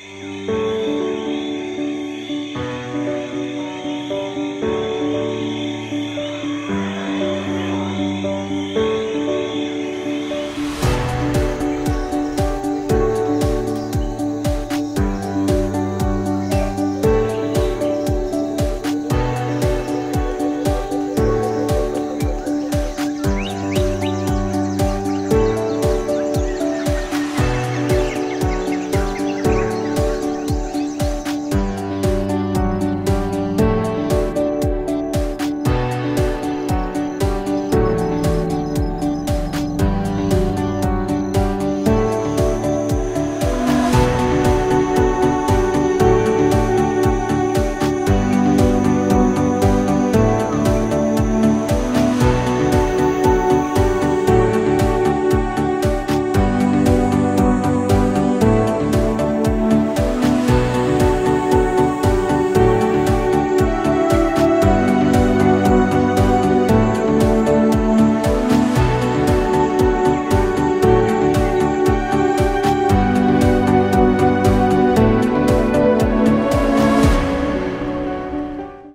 Música